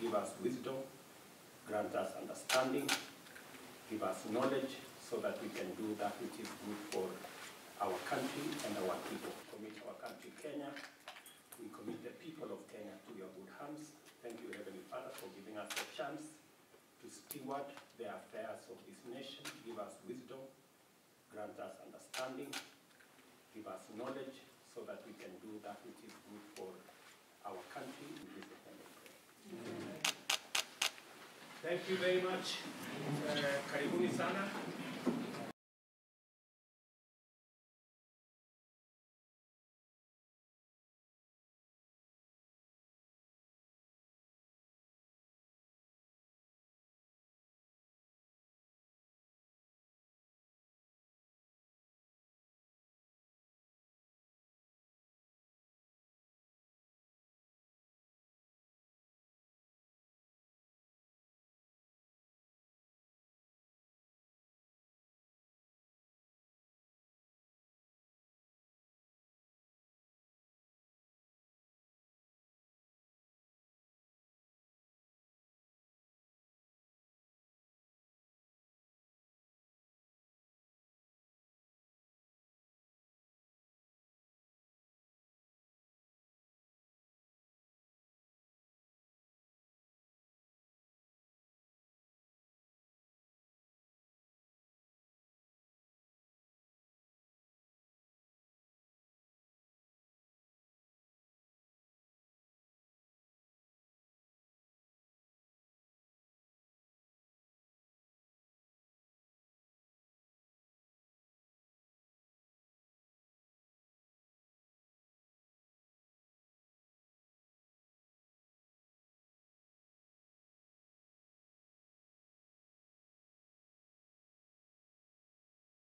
give us wisdom, grant us understanding, give us knowledge so that we can do that which is good for our country and our people. Commit our country, Kenya. We commit the people of Kenya to your good hands. Thank you, Heavenly Father, for giving us the chance to steward the affairs of this nation. Give us wisdom, grant us understanding, give us knowledge so that we can do that which is good for our country. In Jesus' name we pray. Thank you very much. Uh, karibuni sana.